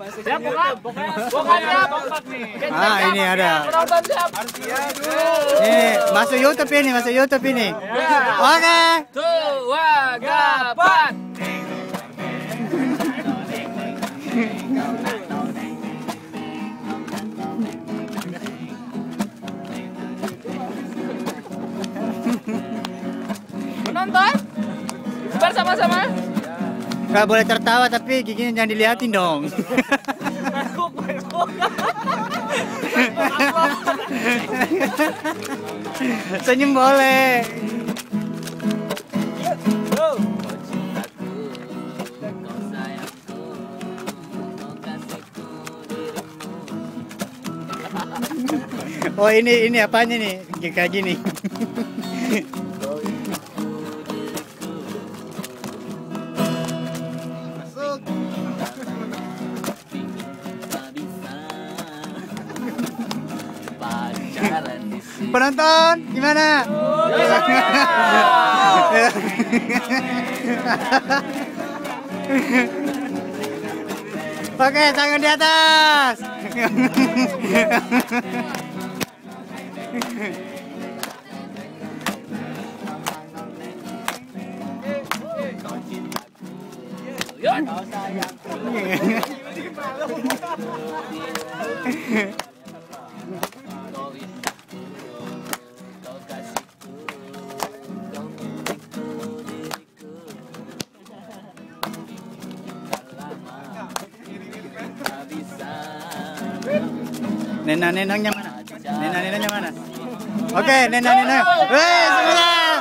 Siap bukan? Bukan. Kompak nih. Ah, ini ada. Penonton siap. Ini masuk YouTube ini, masuk YouTube ini. Oke. Dua, gapat. Menonton? Bersama-sama? Gak boleh tertawa tapi giginya jangan diliatin dong. Senyum boleh. Oh ini ini apanya nih kayak gini? Penonton gimana? Oke, tangan di atas. nên nên nó nhắm nè nên nên nó nhắm nè ok nên nên nên ê xin ra